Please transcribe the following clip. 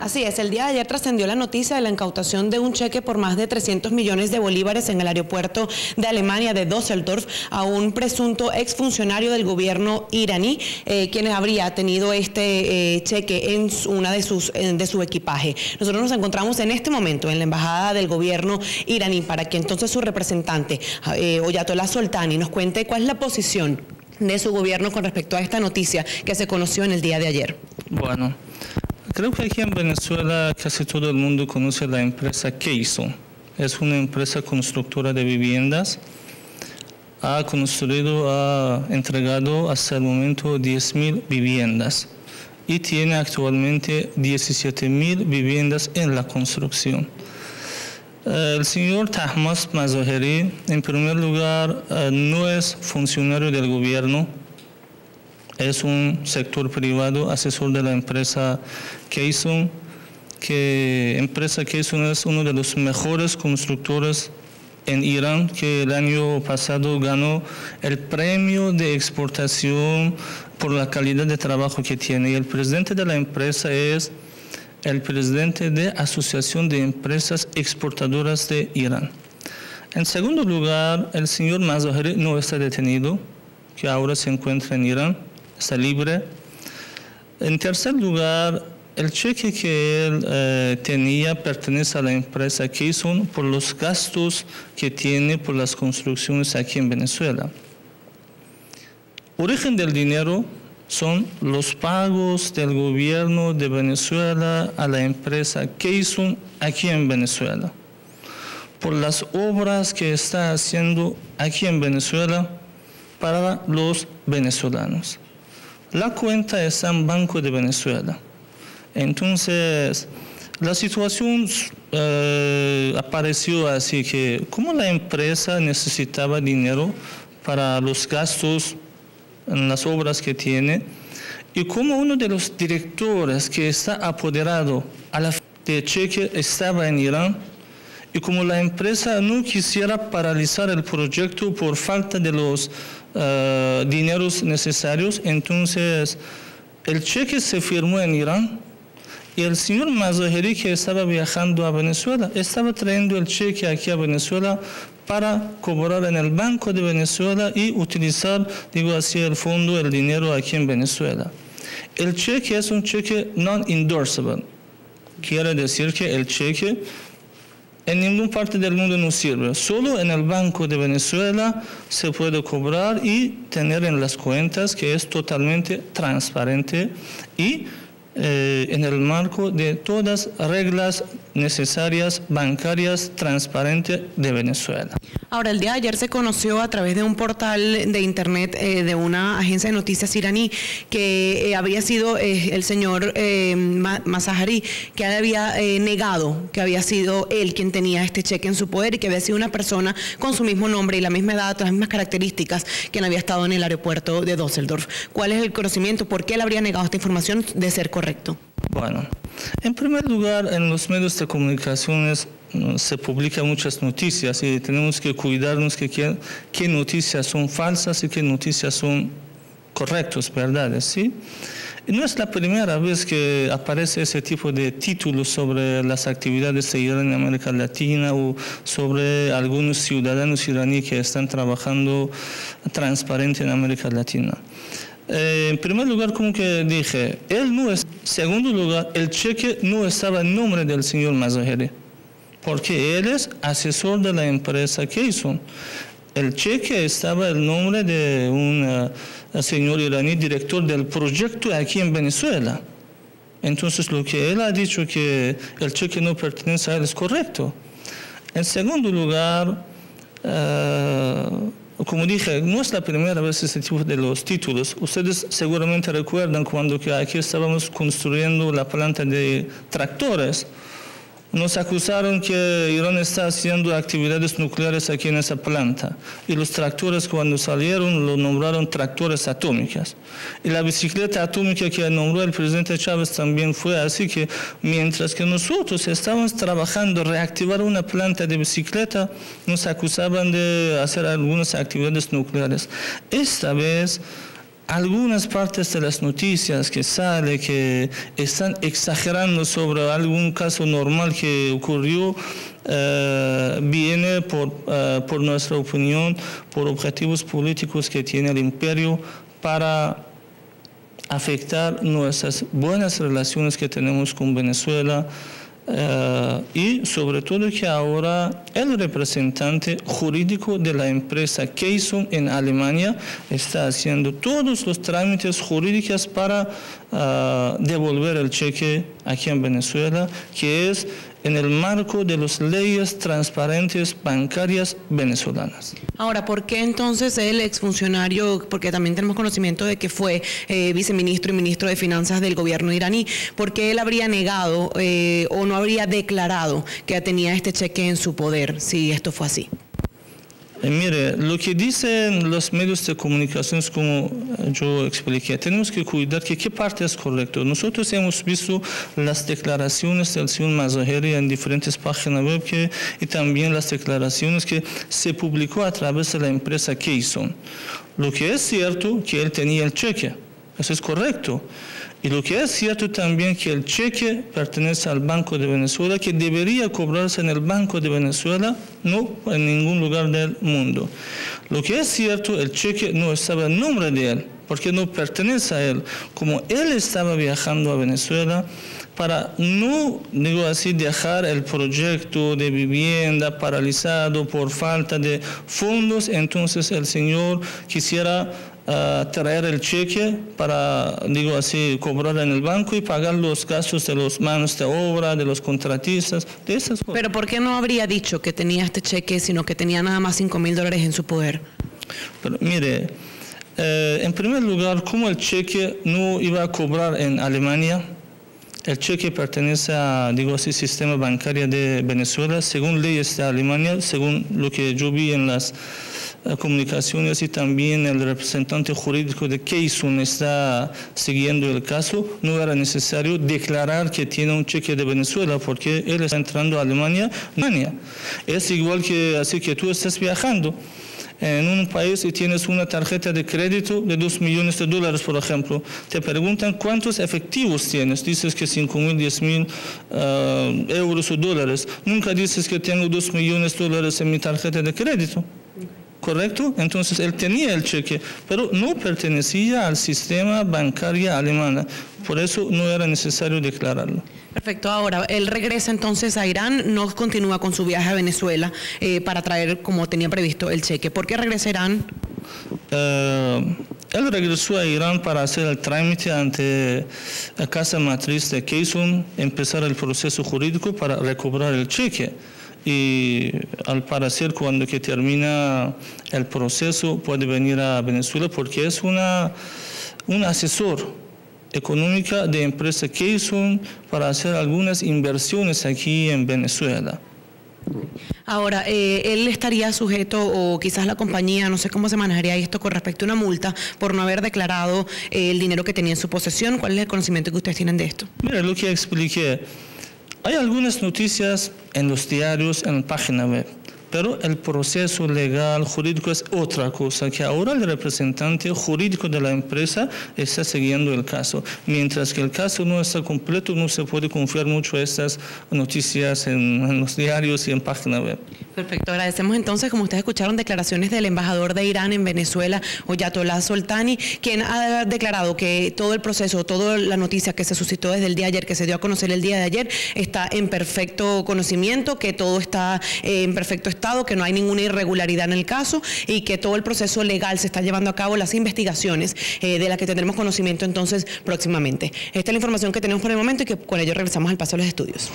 Así es, el día de ayer trascendió la noticia de la incautación de un cheque por más de 300 millones de bolívares en el aeropuerto de Alemania de Düsseldorf a un presunto exfuncionario del gobierno iraní, eh, quien habría tenido este eh, cheque en una de sus de su equipaje. Nosotros nos encontramos en este momento en la embajada del gobierno iraní para que entonces su representante eh, Oyatola Soltani nos cuente cuál es la posición de su gobierno con respecto a esta noticia que se conoció en el día de ayer. Bueno. Creo que aquí en Venezuela casi todo el mundo conoce la empresa Keiso. Es una empresa constructora de viviendas. Ha construido, ha entregado hasta el momento 10.000 viviendas y tiene actualmente 17.000 viviendas en la construcción. El señor Tahmas Mazaheri, en primer lugar, eh, no es funcionario del gobierno, es un sector privado, asesor de la empresa Keyson, que empresa Keyson es uno de los mejores constructores en Irán, que el año pasado ganó el premio de exportación por la calidad de trabajo que tiene. Y el presidente de la empresa es el presidente de Asociación de Empresas Exportadoras de Irán. En segundo lugar, el señor Mazaheri no está detenido, que ahora se encuentra en Irán está libre. En tercer lugar, el cheque que él eh, tenía pertenece a la empresa Keyson por los gastos que tiene por las construcciones aquí en Venezuela. Origen del dinero son los pagos del gobierno de Venezuela a la empresa Keyson aquí en Venezuela por las obras que está haciendo aquí en Venezuela para los venezolanos. La cuenta está en Banco de Venezuela. Entonces, la situación eh, apareció así que como la empresa necesitaba dinero para los gastos en las obras que tiene y como uno de los directores que está apoderado a la de cheque estaba en Irán y como la empresa no quisiera paralizar el proyecto por falta de los uh, dineros necesarios. Entonces, el cheque se firmó en Irán y el señor Mazaheri, que estaba viajando a Venezuela, estaba trayendo el cheque aquí a Venezuela para cobrar en el Banco de Venezuela y utilizar, digo así, el fondo, el dinero aquí en Venezuela. El cheque es un cheque non-endorsable. Quiere decir que el cheque en ninguna parte del mundo no sirve. Solo en el Banco de Venezuela se puede cobrar y tener en las cuentas que es totalmente transparente y eh, en el marco de todas reglas necesarias bancarias transparentes de Venezuela. Ahora, el día de ayer se conoció a través de un portal de internet eh, de una agencia de noticias iraní que eh, había sido el señor Mazahari, que había negado que había sido él quien tenía este cheque en su poder y que había sido una persona con su mismo nombre y la misma edad, las mismas características, quien había estado en el aeropuerto de Düsseldorf. ¿Cuál es el conocimiento? ¿Por qué él habría negado esta información de ser correcto? Bueno, en primer lugar, en los medios de comunicaciones mm, se publican muchas noticias y tenemos que cuidarnos que qué, noticias son falsas y qué noticias son correctas, verdades, ¿sí? No es la primera vez que aparece ese tipo de títulos sobre las actividades de Irán en América Latina o sobre algunos ciudadanos iraníes que están trabajando transparente en América Latina. Eh, en primer lugar, como que dije, él no es. Segundo lugar, el cheque no estaba en nombre del señor Mazaheri, porque él es asesor de la empresa Keyson. El cheque estaba en nombre de un eh, señor iraní, director del proyecto aquí en Venezuela. Entonces, lo que él ha dicho que el cheque no pertenece a él es correcto. En segundo lugar, uh, como dije, no es la primera vez ese tipo de los títulos. Ustedes seguramente recuerdan cuando aquí estábamos construyendo la planta de tractores. Nos acusaron que Irán está haciendo actividades nucleares aquí en esa planta. Y los tractores cuando salieron lo nombraron tractores atómicas. Y la bicicleta atómica que nombró el presidente Chávez también fue así que mientras que nosotros estábamos trabajando reactivar una planta de bicicleta, nos acusaban de hacer algunas actividades nucleares. Esta vez algunas partes de las noticias que sale que están exagerando sobre algún caso normal que ocurrió eh, viene por, eh, por nuestra opinión por objetivos políticos que tiene el imperio para afectar nuestras buenas relaciones que tenemos con Venezuela eh, y sobre todo que ahora el representante jurídico de la empresa Keyson en Alemania está haciendo todos los trámites jurídicos para eh, devolver el cheque aquí en Venezuela, que es en el marco de las leyes transparentes bancarias venezolanas. Ahora, ¿por qué entonces el exfuncionario, porque también tenemos conocimiento de que fue eh, viceministro y ministro de Finanzas del gobierno iraní, ¿por qué él habría negado eh, o no habría declarado que tenía este cheque en su poder si esto fue así? Eh, mire, lo que dicen los medios de comunicación, como yo expliqué, tenemos que cuidar que qué parte es correcto. Nosotros hemos visto las declaraciones del señor Mazaheri en diferentes páginas web que, y también las declaraciones que se publicó a través de la empresa Keyson. Lo que es cierto que él tenía el cheque, eso es correcto. Y lo que es cierto también que el cheque pertenece al Banco de Venezuela, que debería cobrarse en el Banco de Venezuela, no en ningún lugar del mundo. Lo que es cierto, el cheque no estaba en nombre de él, porque no pertenece a él. Como él estaba viajando a Venezuela, para no, digo así, dejar el proyecto de vivienda paralizado por falta de fondos, entonces el señor quisiera traer el cheque para, digo así, cobrar en el banco y pagar los gastos de los manos de obra, de los contratistas, de esas cosas. Pero ¿por qué no habría dicho que tenía este cheque, sino que tenía nada más 5 mil dólares en su poder? Pero mire, eh, en primer lugar, como el cheque no iba a cobrar en Alemania, el cheque pertenece a, digo así, sistema bancario de Venezuela, según leyes de Alemania, según lo que yo vi en las comunicaciones y también el representante jurídico de Keysun está siguiendo el caso, no era necesario declarar que tiene un cheque de Venezuela porque él está entrando a Alemania. Es igual que así que tú estás viajando en un país y tienes una tarjeta de crédito de 2 millones de dólares, por ejemplo, te preguntan cuántos efectivos tienes. Dices que 5 mil, 10 mil eh, euros o dólares. Nunca dices que tengo 2 millones de dólares en mi tarjeta de crédito. ¿Correcto? Entonces él tenía el cheque, pero no pertenecía al sistema bancario alemán, por eso no era necesario declararlo. Perfecto, ahora él regresa entonces a Irán, no continúa con su viaje a Venezuela eh, para traer como tenía previsto el cheque. ¿Por qué regresa a Irán? Eh, él regresó a Irán para hacer el trámite ante la casa matriz de Keysun, empezar el proceso jurídico para recobrar el cheque y al parecer cuando que termina el proceso puede venir a Venezuela porque es una, un asesor económica de empresa Keyson para hacer algunas inversiones aquí en Venezuela. Ahora, eh, él estaría sujeto, o quizás la compañía, no sé cómo se manejaría esto con respecto a una multa por no haber declarado eh, el dinero que tenía en su posesión. ¿Cuál es el conocimiento que ustedes tienen de esto? Mira, lo que expliqué. Hay algunas noticias en los diarios, en la página web. Pero el proceso legal jurídico es otra cosa, que ahora el representante jurídico de la empresa está siguiendo el caso. Mientras que el caso no está completo, no se puede confiar mucho a estas noticias en, los diarios y en página web. Perfecto, agradecemos entonces, como ustedes escucharon, declaraciones del embajador de Irán en Venezuela, Oyatollah Soltani, quien ha declarado que todo el proceso, toda la noticia que se suscitó desde el día de ayer, que se dio a conocer el día de ayer, está en perfecto conocimiento, que todo está eh, en perfecto estado, que no hay ninguna irregularidad en el caso y que todo el proceso legal se está llevando a cabo, las investigaciones eh, de las que tendremos conocimiento entonces próximamente. Esta es la información que tenemos por el momento y que con ello regresamos al paso de los estudios.